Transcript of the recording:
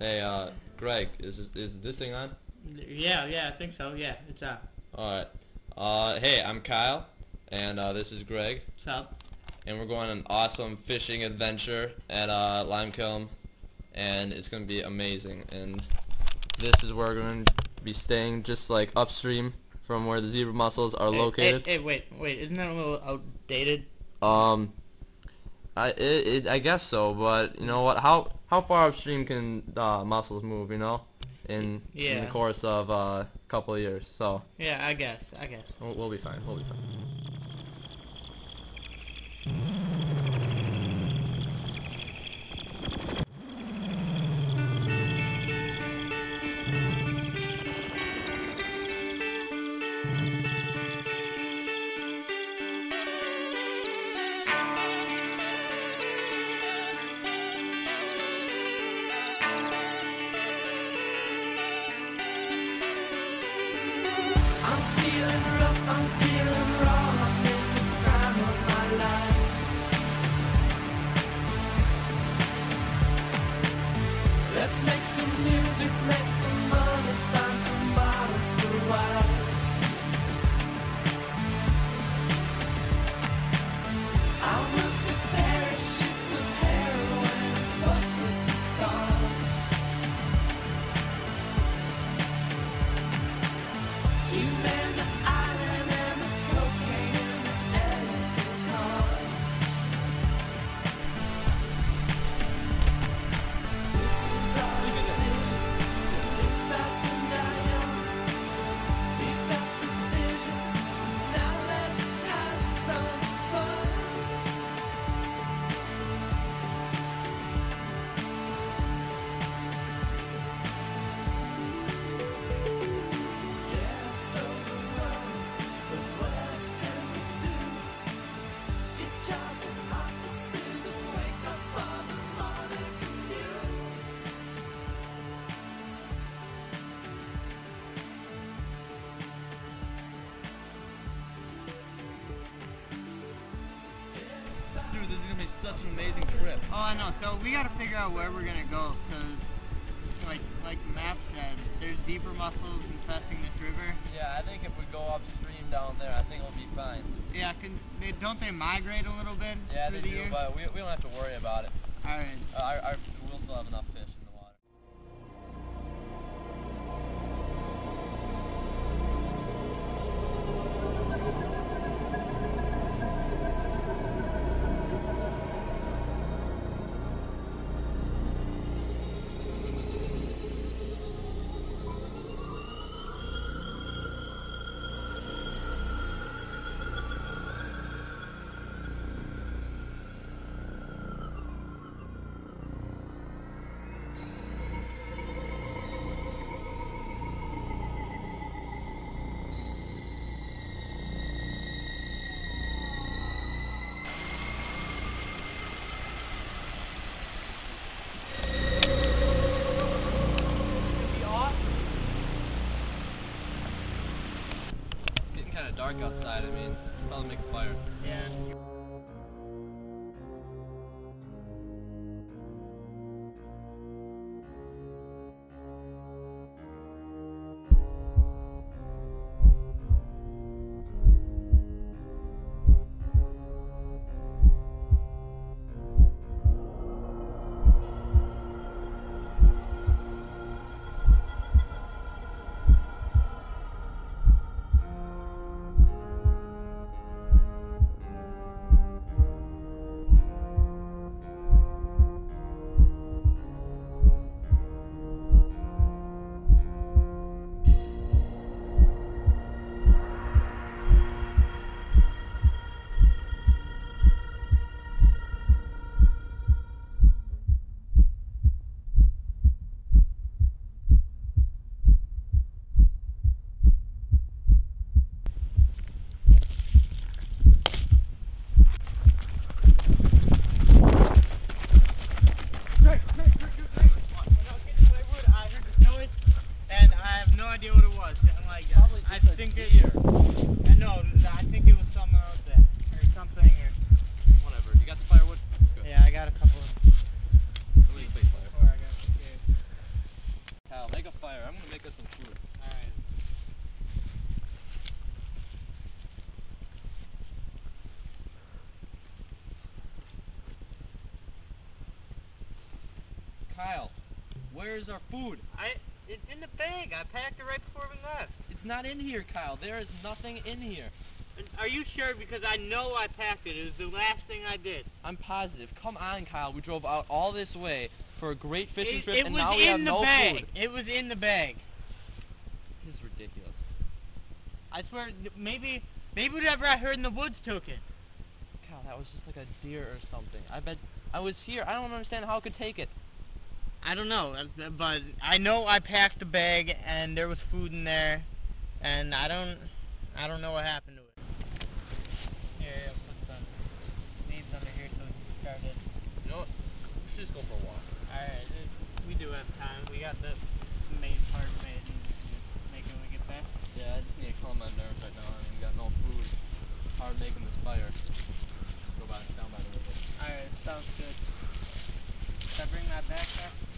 Hey, uh, Greg, is this, is this thing on? Yeah, yeah, I think so. Yeah, it's up. All right. Uh, hey, I'm Kyle, and uh, this is Greg, What's up? and we're going on an awesome fishing adventure at uh, Limekiln, and it's going to be amazing. And this is where we're going to be staying, just like upstream from where the zebra mussels are Hey, located. Hey, hey, wait, wait. Isn't that a little outdated? Um, I it, it I guess so, but you know what? How how far upstream can uh, mussels move? You know, in in the course of a uh, couple of years. So Yeah, I guess. I guess. we'll, we'll be fine. We'll be fine. Such an amazing trip. Oh, I know. So we gotta figure out where we're gonna go, cause like like the map said, there's zebra mussels infesting this river. Yeah, I think if we go upstream down there, I think we'll be fine. Yeah, can they don't they migrate a little bit Yeah, they the do, year? but we, we don't have to worry about it. All right. Uh, our, our, we'll still have enough dark outside. I mean, probably make a fire. Yeah. Make us some food. Alright. Kyle, where's our food? I it's in the bag. I packed it right before we left. It's not in here, Kyle. There is nothing in here. Are you sure? Because I know I packed it. It was the last thing I did. I'm positive. Come on, Kyle. We drove out all this way for a great fishing it, trip, it and was now we in have the no bag. food. It was in the bag. This is ridiculous. I swear, maybe maybe whatever I heard in the woods took it. Kyle, that was just like a deer or something. I bet I was here. I don't understand how it could take it. I don't know, uh, but I know I packed the bag and there was food in there, and I don't, I don't know what happened to it. Here, yeah, put some leaves under here so we can start it. You know what? We should just go for a walk. All right, we do have time. We got the main part made, and just make it when we get back. Yeah, I just need to calm my nerves right now. I mean, we got no food. Hard making this fire. Go by, down by the river. All right, sounds good. Should I bring my backpack?